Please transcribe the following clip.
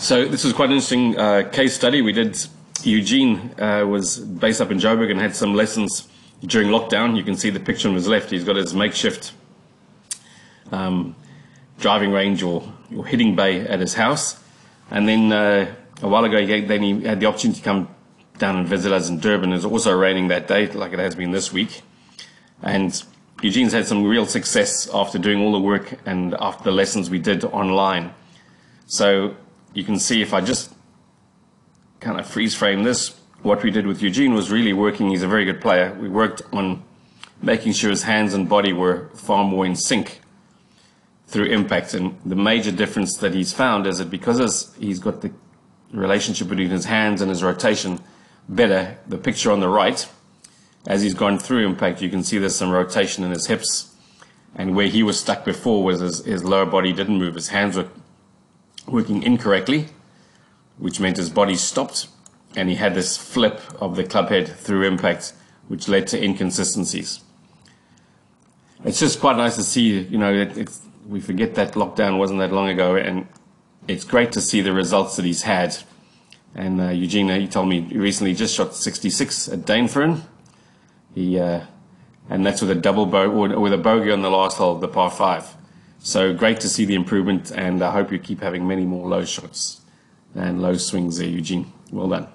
So this was quite an interesting uh, case study. We did, Eugene uh, was based up in Joburg and had some lessons during lockdown. You can see the picture on his left. He's got his makeshift um, driving range or, or hitting bay at his house. And then uh, a while ago, he, then he had the opportunity to come down and visit us in Durban. It was also raining that day, like it has been this week. And Eugene's had some real success after doing all the work and after the lessons we did online. So you can see if I just kind of freeze frame this, what we did with Eugene was really working. He's a very good player. We worked on making sure his hands and body were far more in sync through impact. And the major difference that he's found is that because he's got the relationship between his hands and his rotation better, the picture on the right, as he's gone through impact, you can see there's some rotation in his hips. And where he was stuck before was his, his lower body didn't move. His hands were working incorrectly, which meant his body stopped and he had this flip of the club head through impact, which led to inconsistencies. It's just quite nice to see, you know, it, we forget that lockdown wasn't that long ago, and it's great to see the results that he's had. And uh, Eugene, he told me recently just shot 66 at Dainfern. He, uh, and that's with a double bow with a bogey on the last hole, the par five. So great to see the improvement, and I hope you keep having many more low shots and low swings there, Eugene. Well done.